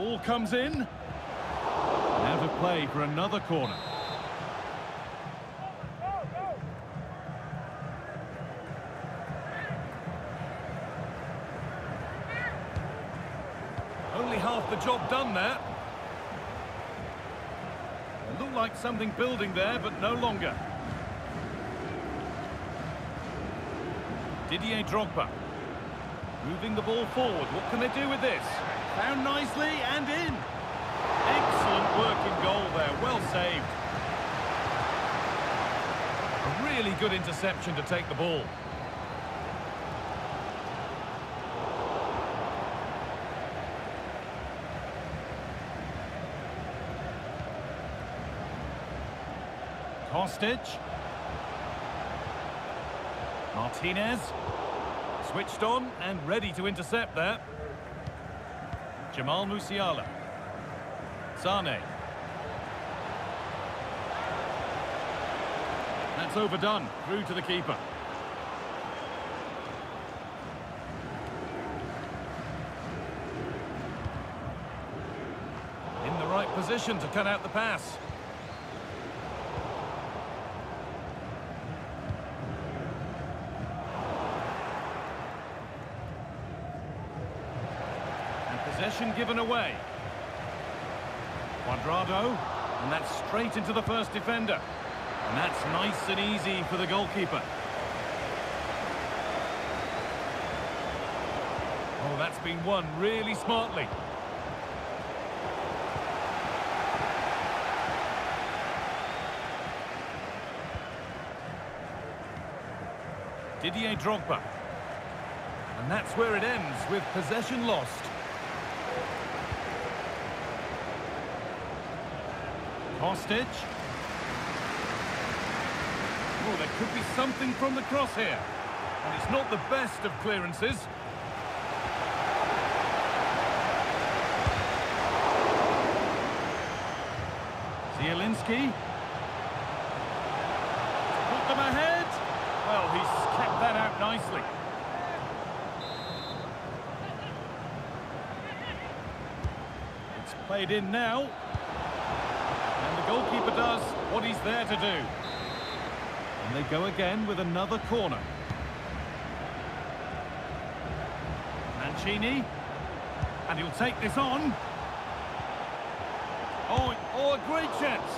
Ball comes in. Out of play for another corner. Only half the job done there. Looked like something building there, but no longer. Didier Drogba. Moving the ball forward. What can they do with this? Found nicely and in. Excellent work in goal there. Well saved. A really good interception to take the ball. Kostic. Martinez. Switched on and ready to intercept there. Jamal Musiala. Sane. That's overdone. Through to the keeper. In the right position to cut out the pass. And possession given away. Cuadrado, and that's straight into the first defender. And that's nice and easy for the goalkeeper. Oh, that's been won really smartly. Didier Drogba. And that's where it ends, with possession lost. Kostic. Oh, there could be something from the cross here. And it's not the best of clearances. Zielinski. Put them ahead. Well, he's kept that out nicely. It's played in now. Goalkeeper does what he's there to do. And they go again with another corner. Mancini. And he'll take this on. Oh, oh, a great chance.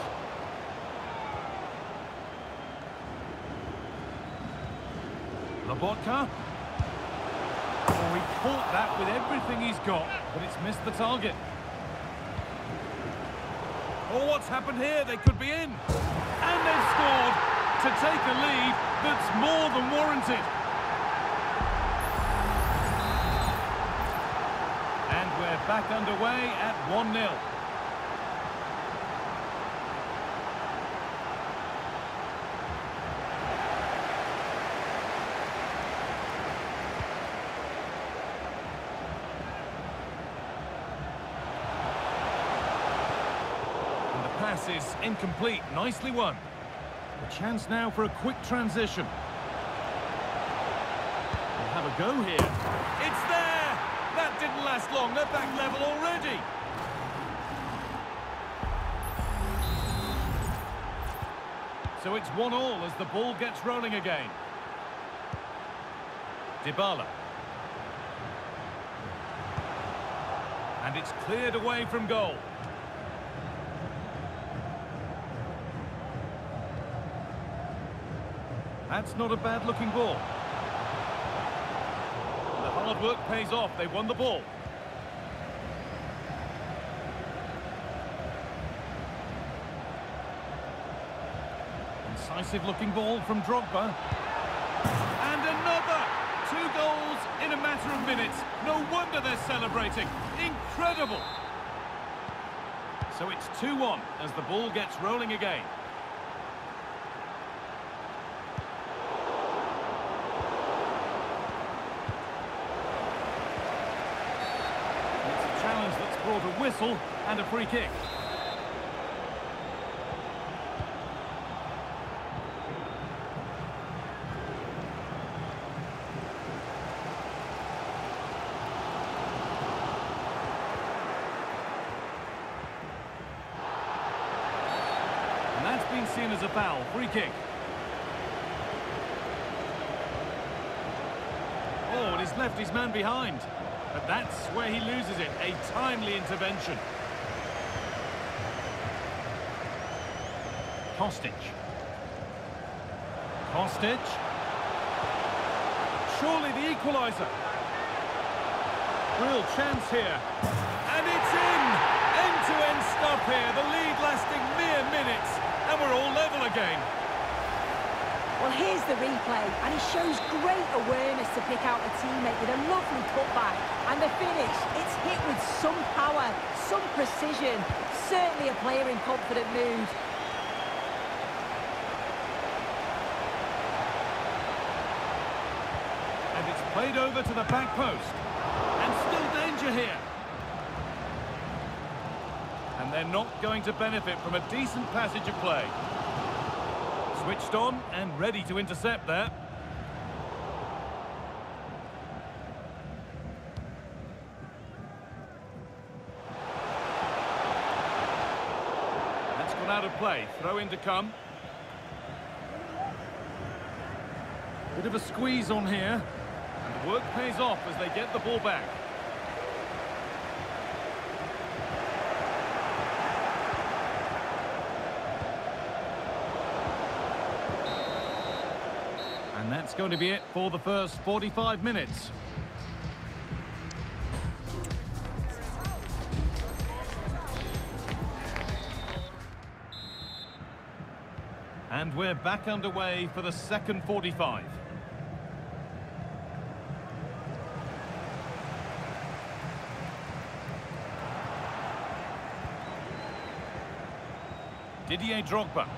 Lobotka. Oh, he caught that with everything he's got, but it's missed the target. Oh, what's happened here? They could be in. And they've scored to take a lead that's more than warranted. And we're back underway at 1-0. And the incomplete. Nicely won. A chance now for a quick transition. We'll have a go here. It's there! That didn't last long. They're back level already. So it's one all as the ball gets rolling again. Dybala. And it's cleared away from goal. That's not a bad-looking ball. The hard work pays off. They won the ball. Incisive-looking ball from Drogba. And another! Two goals in a matter of minutes. No wonder they're celebrating. Incredible! So it's 2-1 as the ball gets rolling again. whistle and a free kick. And that's been seen as a foul. Free kick. Oh, and he's left his man behind. But that's where he loses it. A timely intervention. Kostic. Kostic. Surely the equaliser. Real chance here. And it's in! End-to-end -end stuff here. The lead lasting mere minutes. And we're all level again. Well, here's the replay, and he shows great awareness to pick out a teammate with a lovely cutback. And the finish, it's hit with some power, some precision. Certainly a player in confident mood. And it's played over to the back post. And still danger here. And they're not going to benefit from a decent passage of play. Switched on and ready to intercept there. That's gone out of play. Throw in to come. Bit of a squeeze on here. And the work pays off as they get the ball back. And that's going to be it for the first 45 minutes. And we're back underway for the second 45. Didier Drogba.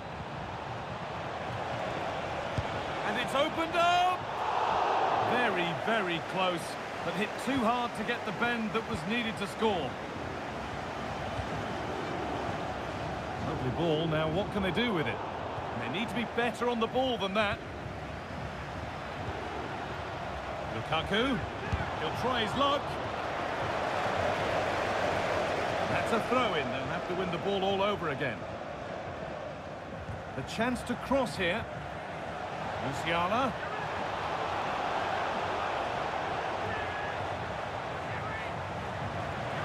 And opened up! Very, very close, but hit too hard to get the bend that was needed to score. Lovely ball, now what can they do with it? They need to be better on the ball than that. Lukaku, he'll try his luck. That's a throw-in, they'll have to win the ball all over again. The chance to cross here. Musiala.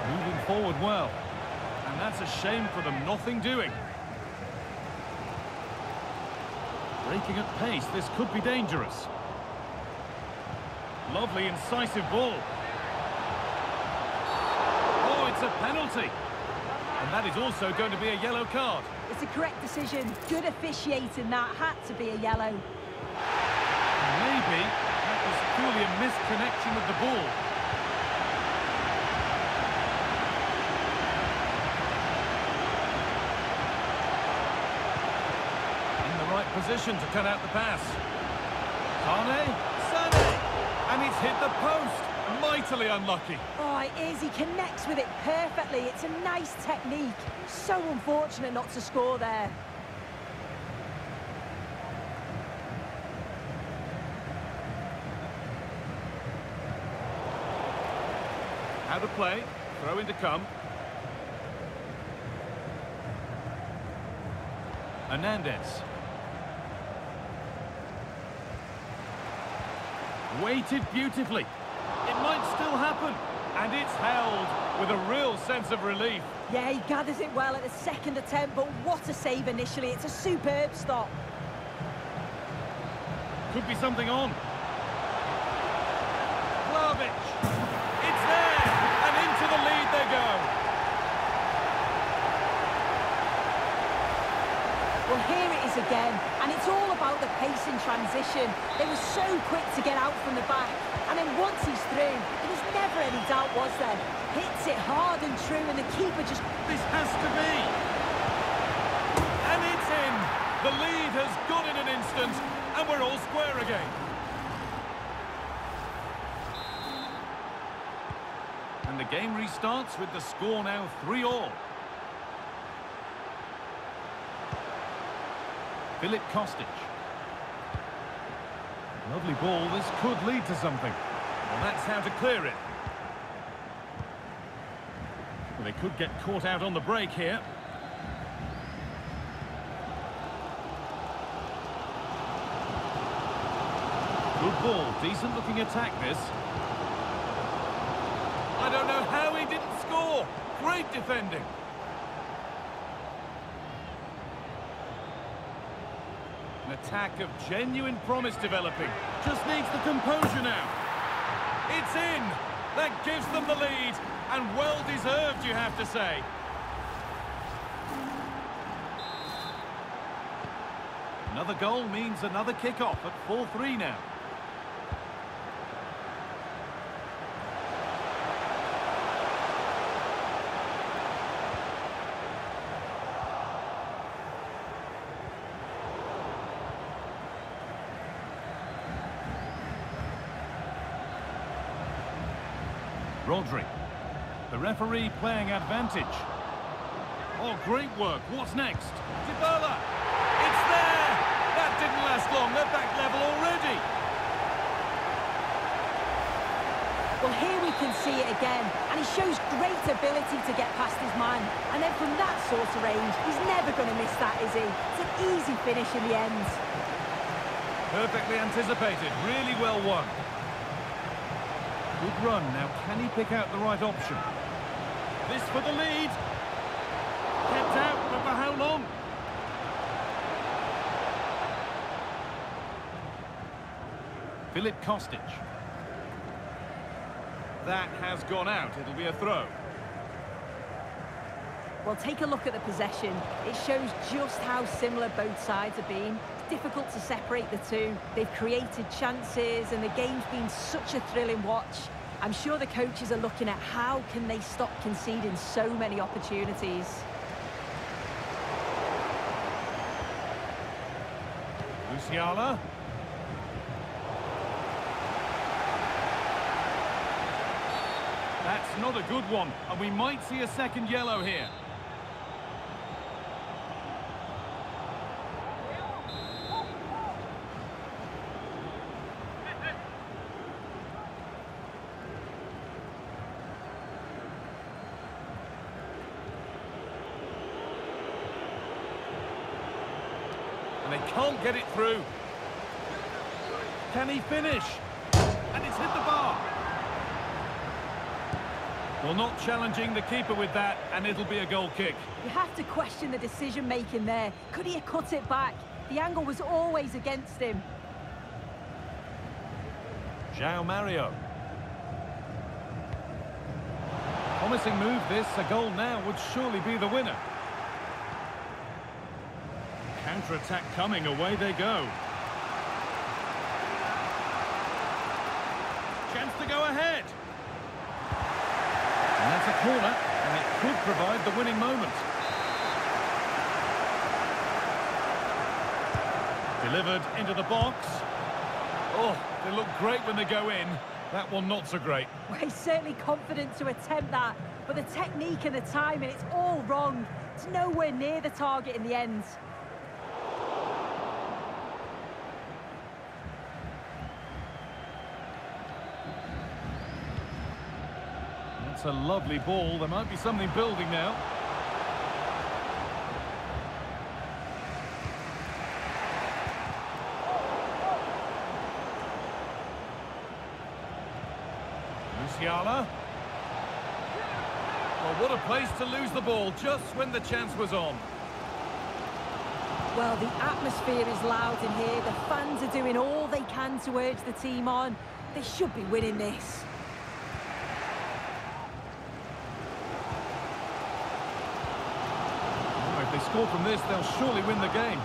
Moving forward well. And that's a shame for them, nothing doing. Breaking at pace, this could be dangerous. Lovely, incisive ball. Oh, it's a penalty. And that is also going to be a yellow card. It's a correct decision. Good officiating that. Had to be a yellow. Maybe that was purely a misconnection of the ball. In the right position to cut out the pass. Sane, Sane, and he's hit the post. Mightily unlucky. Oh, it is. He connects with it perfectly. It's a nice technique. So unfortunate not to score there. Out of play. Throw in to come. Hernandez. Waited beautifully. It might still happen. And it's held with a real sense of relief. Yeah, he gathers it well at the second attempt, but what a save initially. It's a superb stop. Could be something on. Vlahovic. It's there. And into the lead they go. Well, here it is again, and it's all about the pace in transition. They were so quick to get out from the back, and then once he's through, there was never any doubt, was there? Hits it hard and true, and the keeper just... This has to be. And it's in. The lead has gone in an instant, and we're all square again. And the game restarts with the score now 3 all. Filip Kostic. Lovely ball, this could lead to something. Well, that's how to clear it. Well, they could get caught out on the break here. Good ball, decent looking attack this. I don't know how he didn't score. Great defending. An attack of genuine promise developing. Just needs the composure now. It's in. That gives them the lead. And well deserved, you have to say. Another goal means another kick-off at 4-3 now. Rodri. The referee playing advantage. Oh, great work. What's next? Dybala. It's there. That didn't last long. They're back level already. Well, here we can see it again, and he shows great ability to get past his man. And then from that sort of range, he's never going to miss that, is he? It's an easy finish in the end. Perfectly anticipated. Really well won. Good run. Now, can he pick out the right option? This for the lead. Kept out, but for how long? Filip Kostic. That has gone out. It'll be a throw. Well, take a look at the possession. It shows just how similar both sides have been. Difficult to separate the two. They've created chances and the game's been such a thrilling watch. I'm sure the coaches are looking at how can they stop conceding so many opportunities. Musiala. That's not a good one, and we might see a second yellow here. And they can't get it through. Can he finish? And it's hit the bar. Well, not challenging the keeper with that, and it'll be a goal kick. You have to question the decision-making there. Could he have cut it back? The angle was always against him. João Mario. Promising move this. A goal now would surely be the winner. Counter-attack coming. Away they go. Chance to go ahead. And that's a corner, and it could provide the winning moment. Delivered into the box. Oh, they look great when they go in. That one not so great. Well, he's certainly confident to attempt that, but the technique and the timing, it's all wrong. It's nowhere near the target in the end. That's a lovely ball. There might be something building now. Musiala. Well, what a place to lose the ball just when the chance was on. Well, the atmosphere is loud in here. The fans are doing all they can to urge the team on. They should be winning this. Oh, if they score from this, they'll surely win the game.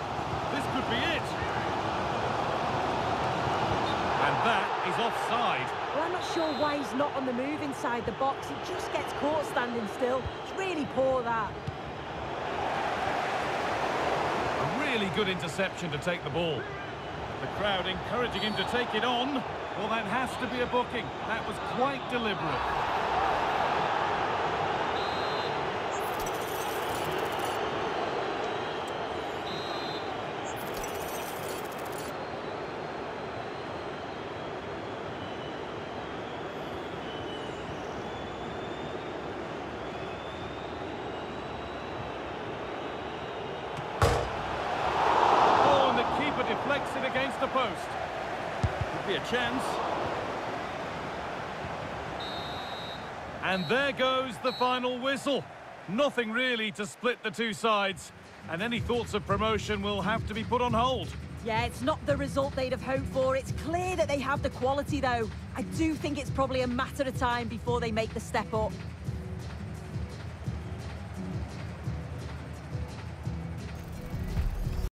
This could be it. And that is offside. Well, I'm not sure why he's not on the move inside the box. He just gets caught standing still. It's really poor, that. A really good interception to take the ball. The crowd encouraging him to take it on. Well, that has to be a booking. That was quite deliberate. It against the post. Could be a chance. And there goes the final whistle. Nothing really to split the two sides. And any thoughts of promotion will have to be put on hold. Yeah, it's not the result they'd have hoped for. It's clear that they have the quality, though. I do think it's probably a matter of time before they make the step up.